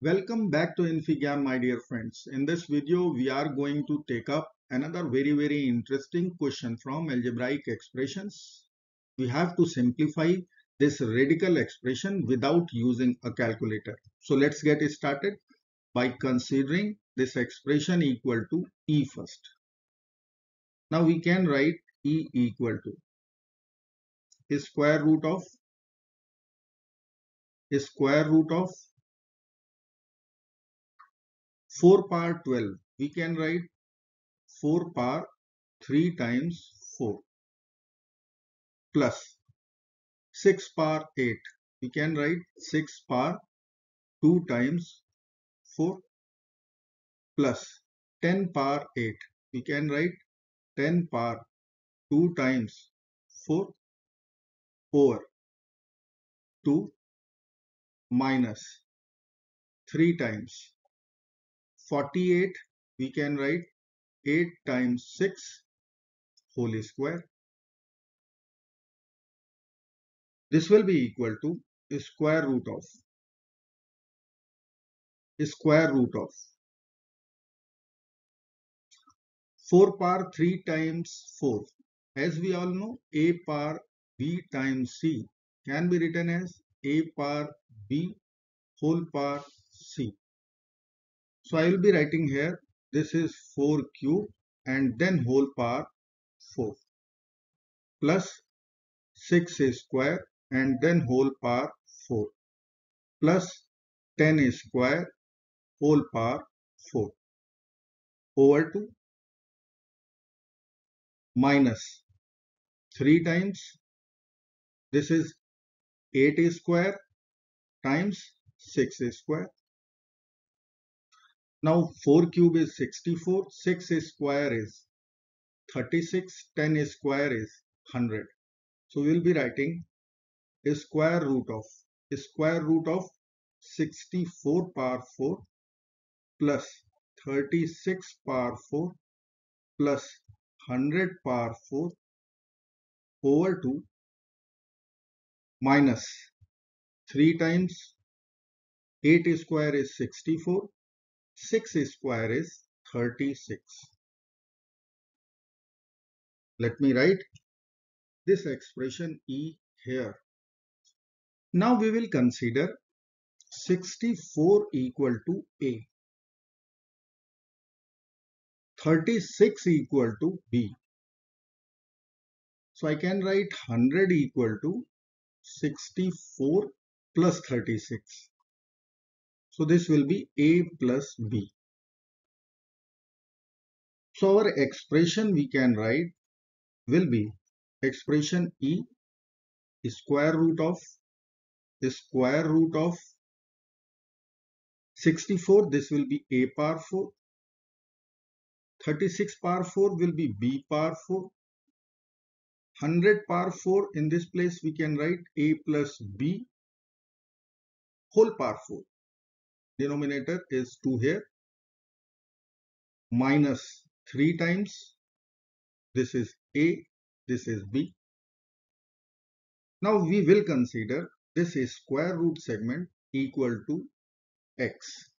Welcome back to infyGyan my dear friends. In this video we are going to take up another very very interesting question from algebraic expressions. We have to simplify this radical expression without using a calculator. So let's get started by considering this expression equal to E first. Now we can write E equal to a square root of a square root of 4 power 12 we can write 4 power 3 times 4 plus 6 power 8 we can write 6 power 2 times 4 plus 10 power 8 we can write 10 power 2 times 4 over 2 minus 3 times 48 we can write 8 times 6 whole square. This will be equal to square root of square root of 4 power 3 times 4. As we all know a power b times c can be written as a power b whole power c. So I will be writing here this is 4 cube and then whole power 4 plus 6 square and then whole power 4 plus 10 square whole power 4 over to minus 3 times. This is 8 square times 6 square now 4 cube is 64, 6 square is 36, 10 square is 100. So we will be writing a square root of a square root of 64 power 4 plus 36 power 4 plus 100 power 4 over 2 minus 3 times 8 square is 64 6 square is 36. Let me write this expression E here. Now we will consider 64 equal to A. 36 equal to B. So I can write 100 equal to 64 plus 36. So this will be A plus B. So our expression we can write will be expression E square root of the square root of 64 this will be A power 4 36 power 4 will be B power 4 100 power 4 in this place we can write A plus B whole power 4 denominator is 2 here. Minus 3 times. This is a this is b. Now we will consider this is square root segment equal to x.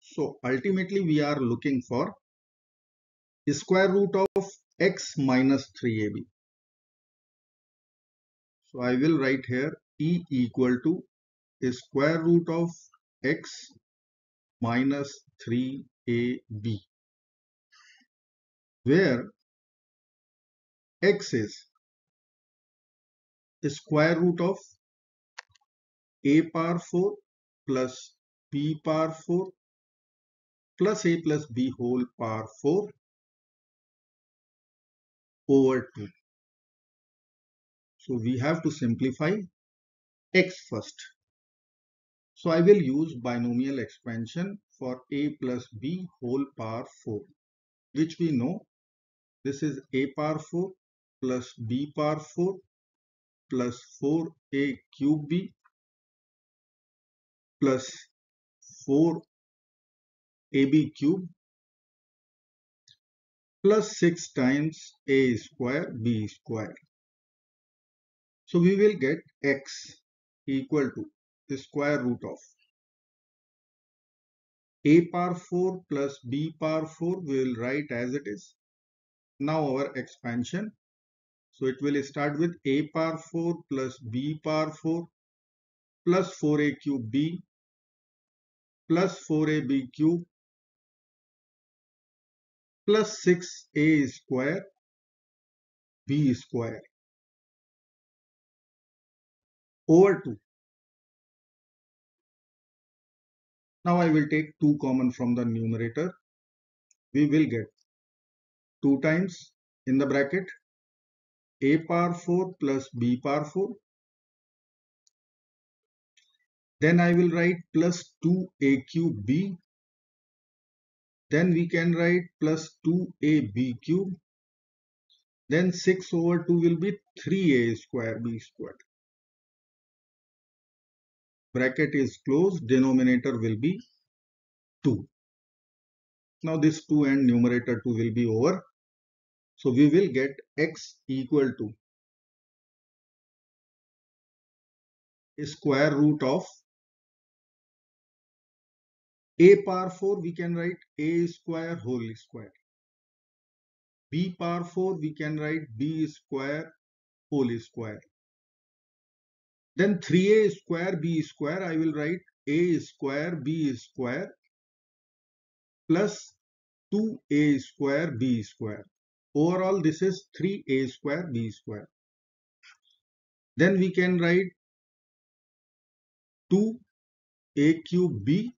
So ultimately we are looking for square root of x minus 3ab so i will write here e equal to square root of x minus 3ab where x is square root of a power 4 plus b power 4 plus a plus b whole power 4 over 2. So we have to simplify x first. So I will use binomial expansion for a plus b whole power 4 which we know this is a power 4 plus b power 4 plus 4a cube b plus 4 ab cube plus 6 times a square b square. So we will get x equal to the square root of a power 4 plus b power 4 we will write as it is. Now our expansion. So it will start with a power 4 plus b power 4 plus 4a cube b plus 4ab cube plus 6a square b square over 2 Now I will take 2 common from the numerator. We will get 2 times in the bracket a power 4 plus b power 4. Then I will write plus 2a cube b. Then we can write plus 2ab cube. Then 6 over 2 will be 3a square b squared bracket is closed, denominator will be 2. Now this 2 and numerator 2 will be over. So we will get x equal to square root of a power 4 we can write a square whole square. b power 4 we can write b square whole square. Then 3a square b square, I will write a square b square plus 2a square b square. Overall, this is 3a square b square. Then we can write 2a cube b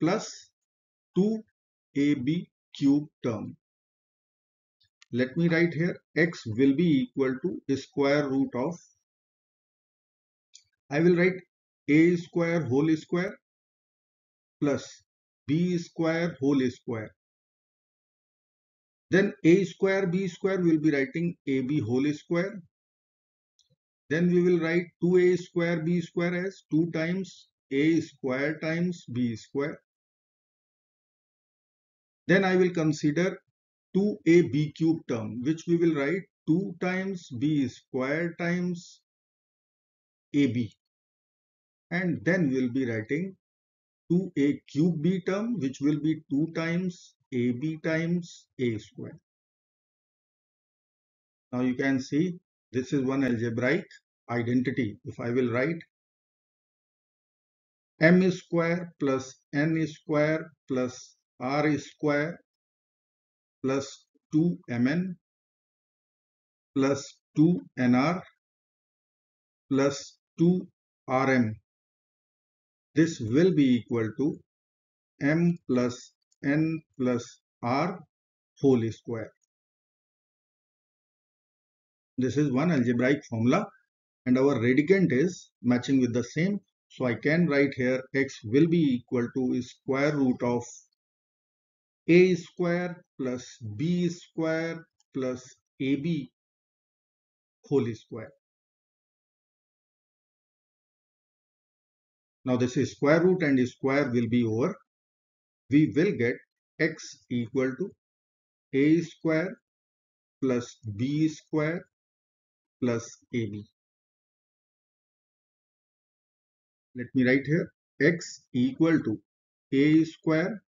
plus 2ab cube term. Let me write here x will be equal to square root of I will write a square whole square plus b square whole square. Then a square b square will be writing ab whole square. Then we will write 2a square b square as 2 times a square times b square. Then I will consider 2ab cube term which we will write 2 times b square times ab and then we'll be writing 2a cube b term which will be 2 times ab times a square. Now you can see this is one algebraic identity. If I will write m square plus n square plus r square plus 2mn plus 2nr plus 2rm this will be equal to m plus n plus r whole square. This is one algebraic formula and our radicand is matching with the same. So I can write here x will be equal to square root of a square plus b square plus ab whole square. Now this is square root and square will be over. We will get x equal to a square plus b square plus ab. Let me write here x equal to a square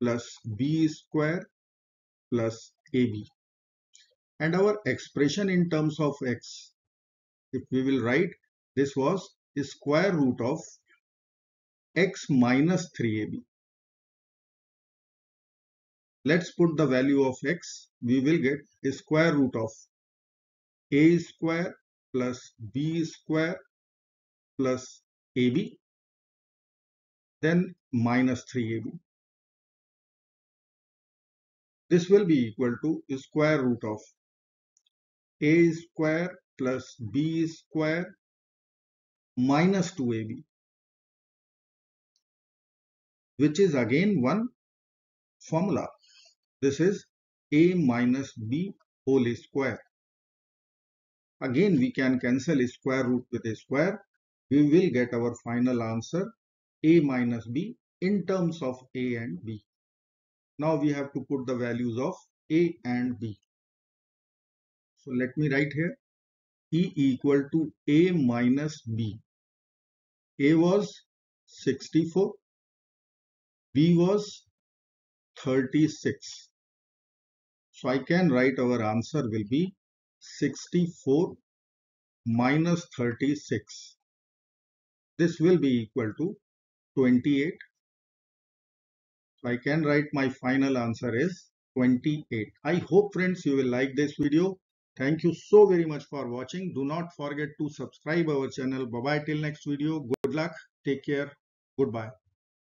plus b square plus ab. And our expression in terms of x, if we will write, this was square root of x minus 3ab. Let's put the value of x. We will get a square root of a square plus b square plus ab then minus 3ab. This will be equal to square root of a square plus b square minus 2ab which is again one formula. This is a minus b whole square. Again we can cancel square root with a square. We will get our final answer a minus b in terms of a and b. Now we have to put the values of a and b. So let me write here e equal to a minus b. a was 64 B was 36. So I can write our answer will be 64 minus 36. This will be equal to 28. So I can write my final answer is 28. I hope friends you will like this video. Thank you so very much for watching. Do not forget to subscribe our channel. Bye bye till next video. Good luck. Take care. Goodbye.